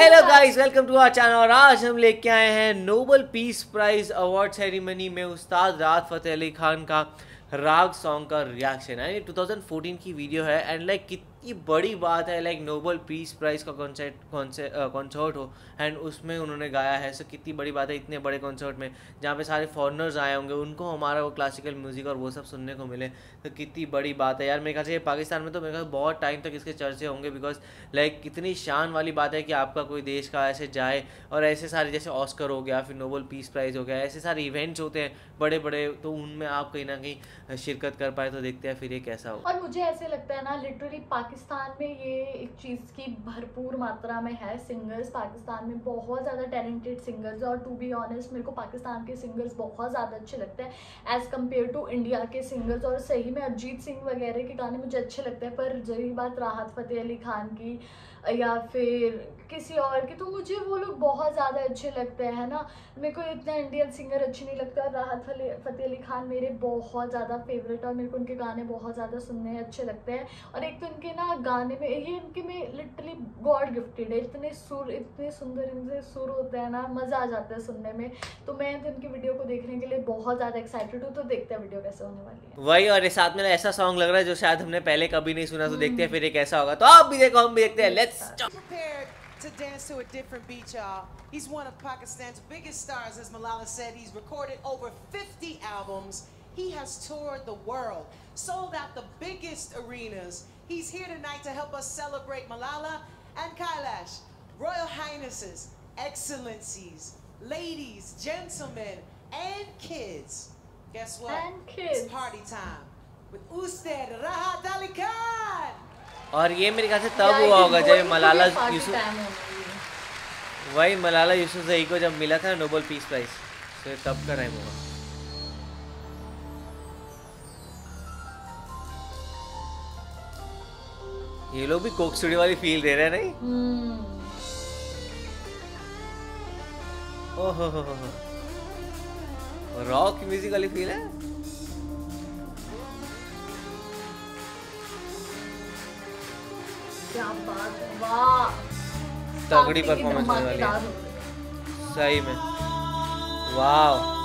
Hello guys welcome to our channel और आज हम लेके आए हैं Nobel peace prize award ceremony में उस्ताद राहत फतेह अली खान का राग सॉन्ग का रिएक्शन है 2014 की वीडियो है एंड लाइक like, कितनी बड़ी बात है लाइक नोबल पीस प्राइज का कॉन्सर्ट कॉन्सर्ट हो एंड उसमें उन्होंने गाया है सो कितनी बड़ी बात है इतने बड़े कॉन्सर्ट में, जहाँ पे सारे फॉरनर्स आए होंगे, उनको हमारा वो क्लासिकल म्यूज़िक और वो सब सुनने को मिले तो कितनी बड़ी बात है। यार, मेरे ख्याल से पाकिस्तान में तो मेरे ख्याल बहुत टाइम तक इसके चर्चे होंगे बिकॉज़ लाइक कितनी शान वाली बात है कि आपका कोई देश का ऐसे जाए, और ऐसे सारे जैसे ऑस्कर हो गया, फिर नोबल पीस प्राइज़ हो गया, ऐसे सारे इवेंट्स होते हैं बड़े बड़े तो उनमें आप कहीं ना कहीं शिरकत कर पाए तो देखते हैं फिर ये कैसा हो। और मुझे ऐसे लगता है ना लिटरली में ये एक चीज़ की भरपूर मात्रा में है सिंगर्स पाकिस्तान में बहुत ज़्यादा टैलेंटेड सिंगर्स और टू बी ऑनेस्ट मेरे को पाकिस्तान के सिंगर्स बहुत ज़्यादा अच्छे लगते हैं। एज़ कंपेयर टू इंडिया के सिंगर्स और सही में अरिजीत सिंह वगैरह के गाने मुझे अच्छे लगते हैं, पर जही बात राहत फ़तेह अली खान की या फिर किसी और की तो मुझे वो लोग बहुत ज़्यादा अच्छे लगते हैं ना? मेरे को इतना इंडियन सिंगर अच्छे नहीं लगता राहत फ़तेह अली खान मेरे बहुत ज़्यादा फेवरेट और मेरे को उनके गाने बहुत ज़्यादा सुनने अच्छे लगते हैं। और एक तो इनके ना गाने में ये इनके में लिटरली गॉड गिफ्टेड है इतने सुर इतने सुंदर इनसे सुर होते हैं ना मज़ा आ जाता है सुनने में। तो मैं तो इनकी वीडियो को देखने के लिए बहुत ज़्यादा एक्साइटेड हूँ तो देखते हैं वीडियो कैसे होने वाली है। वही और साथ में ऐसा सॉन्ग लग रहा है जो शायद हमने पहले कभी नहीं सुना तो देखते हैं फिर एक ऐसा होगा। तो आप भी देखो हम भी देखते हैं। Prepared to dance to a different beat, y'all. He's one of Pakistan's biggest stars, as Malala said. He's recorded over 50 albums. He has toured the world, sold out the biggest arenas. He's here tonight to help us celebrate Malala and Kailash, Royal Highnesses, Excellencies, ladies, gentlemen, and kids. Guess what? And kids. It's party time with Usted Rahat Ali Khan. और ये मेरे ख्याल से तब हुआ होगा जब मलाला यूसुफ वही मलाला यूसुफ जही को जब मिला था नोबल पीस प्राइज तो तब का टाइम होगा। ये लोग भी कोक स्टूडियो वाली फील दे रहे हैं नहीं? ओहो हो हो रॉक म्यूज़िक वाली फील है? क्या बात वाह। तगड़ी परफॉर्मेंस होने वाली है सही में। वाह वाह।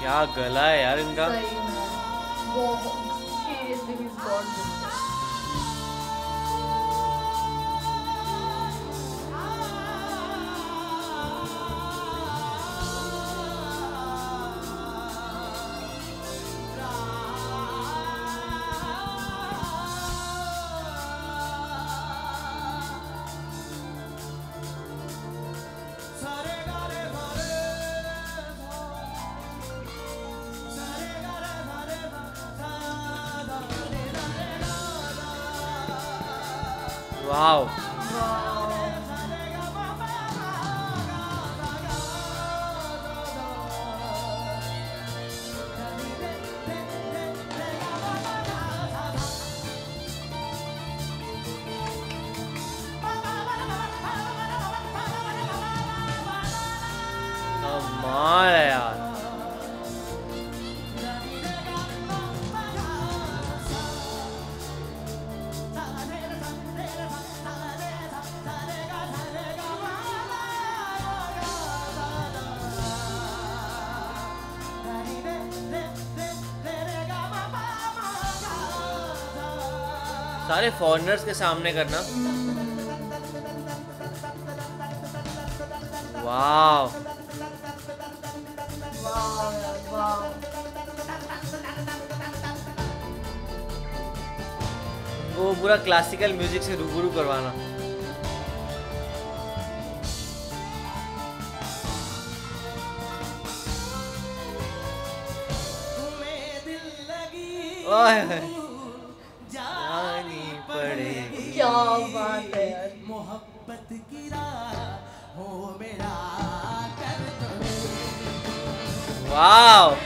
क्या गला है यार इनका? सही में बहुत सारे फॉरेनर्स के सामने करना। वाह वो पूरा क्लासिकल म्यूज़िक से रूबरू करवाना। ओए। Wow.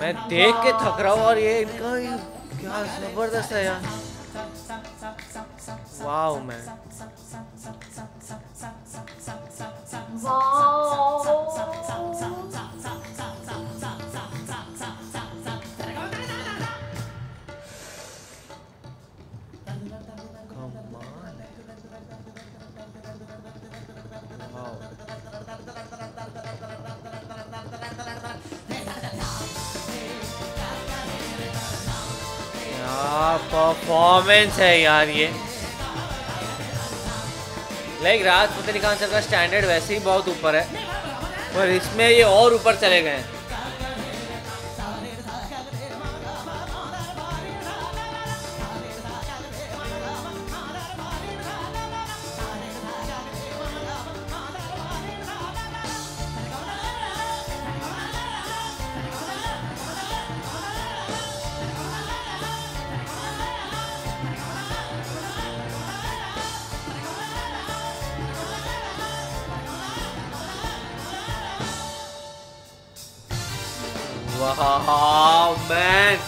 मैं देख के थक रहा हूँ और ये इनका क्या ज़बरदस्त है यार। वाह मैं परफॉर्मेंस है यार ये। लाइक राज पता नहीं स्टैंडर्ड वैसे ही बहुत ऊपर है। पर इसमें ये और ऊपर चले गए हैं। वाह मैन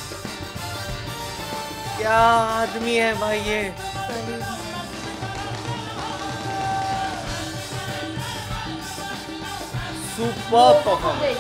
क्या आदमी है भाई ये? सुपर परफॉर्मेंस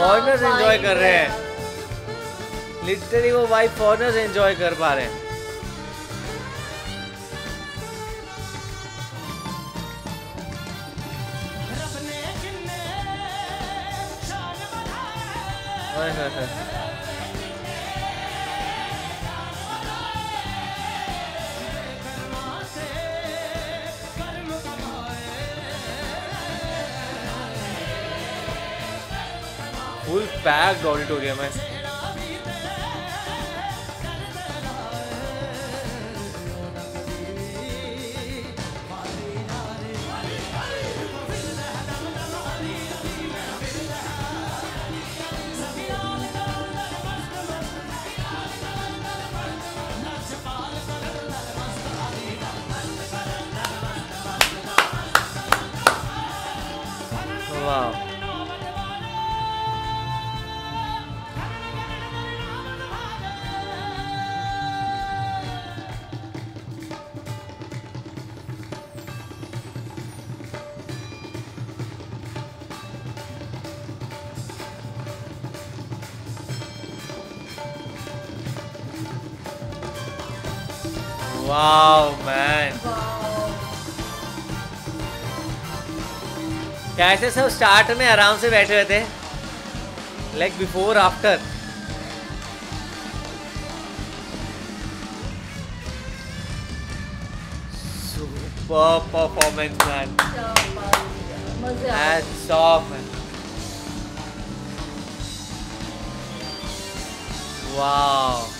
फॉरनर्स एंजॉय कर रहे हैं लिटरली वो भाई फॉरनर्स एंजॉय कर पा रहे हैं है है है फुल पैक्ड ऑडिटोरियम है। वाओ मैन कैसे सब स्टार्ट में आराम से बैठे हुए थे? Like before after super performance man hats off wow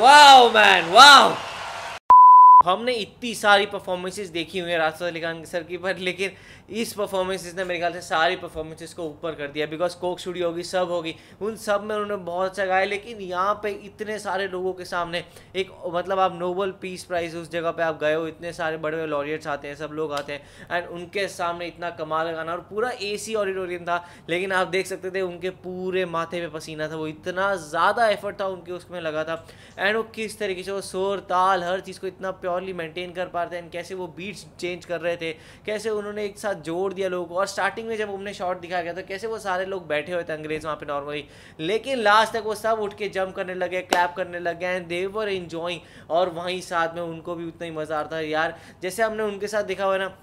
wow man wow हमने इतनी सारी परफॉर्मेंसेस देखी हुई है राजस्थान अली खान सर की पर, लेकिन इस परफॉर्मेंसेस ने मेरे ख्याल से सारी परफॉर्मेंसेस को ऊपर कर दिया बिकॉज़ कोक स्टूडियो होगी, सब होगी, उन सब में उन्होंने बहुत अच्छा गाया, लेकिन यहाँ पे इतने सारे लोगों के सामने एक मतलब आप नोबल पीस प्राइज उस जगह पे आप गए हो, इतने सारे बड़े बड़े लॉरियट्स आते हैं, सब लोग आते हैं एंड उनके सामने इतना कमाल गाना, और पूरा ए सी ऑडिटोरियम था, लेकिन आप देख सकते थे उनके पूरे माथे पे पसीना था, वो इतना ज़्यादा एफर्ट था उनके उसमें लगा था एंड वो किस तरीके से वो शोर, ताल, हर चीज़ को इतना प्योरली मेंटेन कर पाते हैं कैसे वो बीट्स चेंज कर रहे थे, कैसे उन्होंने एक साथ जोड़ दिया लोगों को। और स्टार्टिंग में जब उन्हें शॉट दिखाया गया था कैसे वो सारे लोग बैठे हुए थे अंग्रेज़ वहाँ पे नॉर्मली लेकिन लास्ट तक वो सब उठ के जंप करने लगे क्लैप करने लगे एंड दे वर एंजॉइंग और वहीं साथ में उनको भी उतना ही मज़ा आता है यार। जैसे हमने उनके साथ देखा हुआ ना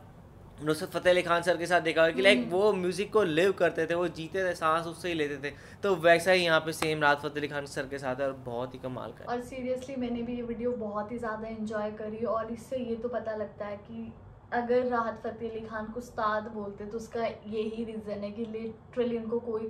नुसरत फतेह अली खान सर के साथ देखा हुआ कि लाइक वो म्यूज़िक को लिव करते थे वो जीते थे सांस उससे ही लेते थे। तो वैसा ही यहाँ पे सेम रात फतेह अली खान सर के साथ है और बहुत ही कमाल का और सीरियसली मैंने भी ये वीडियो बहुत ही ज़्यादा एंजॉय करी और इससे ये तो पता लगता है कि अगर राहत फ़तेह अली खान को उस्ताद बोलते तो उसका यही रीज़न है कि लिटरली उनको कोई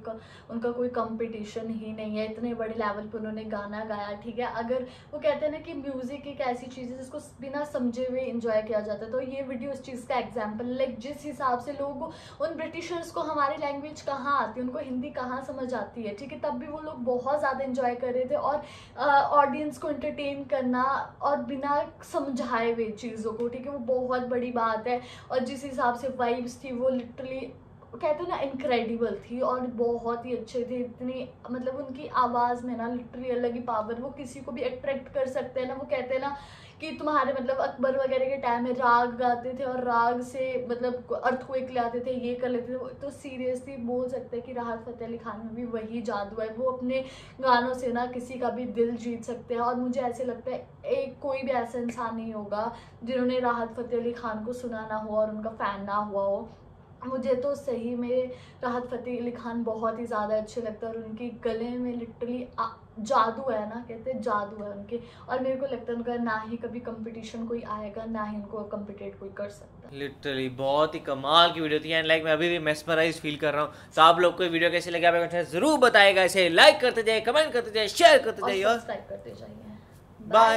उनका कोई कंपटीशन ही नहीं है। इतने बड़े लेवल पर उन्होंने गाना गाया, ठीक है? अगर वो कहते हैं ना कि म्यूज़िक एक ऐसी चीज़ है जिसको बिना समझे हुए इंजॉय किया जाता है तो ये वीडियो इस चीज़ का एग्ज़ाम्पल लाइक जिस हिसाब से लोग उन ब्रिटिशर्स को हमारी लैंग्वेज कहाँ आती है, उनको हिंदी कहाँ समझ आती है, ठीक है? तब भी वो लोग बहुत ज़्यादा इंजॉय कर रहे थे और ऑडियंस को एंटरटेन करना और बिना समझाए हुए चीज़ों को, ठीक है? वो बहुत बड़ी बात है और जिस हिसाब से वाइब्स थी, वो लिटरली कहते ना इनक्रेडिबल थी और बहुत ही अच्छे थे। इतनी मतलब उनकी आवाज़ में ना लिटरली अलग ही पावर वो किसी को भी अट्रैक्ट कर सकते हैं ना, वो कहते हैं ना कि तुम्हारे मतलब अकबर वगैरह के टाइम में राग गाते थे और राग से मतलब अर्थक्वेक आते थे, ये कर लेते थे तो सीरियसली बोल सकते हैं कि राहत फ़तेह अली खान में भी वही जादू है। वो अपने गानों से ना किसी का भी दिल जीत सकते हैं। और मुझे ऐसे लगता है, एक कोई भी ऐसा इंसान नहीं होगा जिन्होंने राहत फ़तेह अली खान को सुना ना हो और उनका फ़ैन ना हुआ हो। मुझे तो सही में राहत फ़तेह अली खान बहुत ही ज़्यादा अच्छे लगते हैं और उनके गले में लिटरली जादू है ना कहते हैं जादू है उनके। और मेरे को लगता है उनका ना ही कभी कंपटीशन कोई आएगा ना ही उनको कम्पिटेट कोई कर सकता है। लिटरली बहुत ही कमाल की वीडियो थी एंड लाइक मैं अभी भी मेस्मराइज फील कर रहा हूँ। तो आप लोग को वीडियो कैसे लगे आप ज़रूर बताएगा इसे लाइक करते जाए कमेंट करते जाए शेयर करते जाइए और सब्सक्राइब करते जाइए। बाय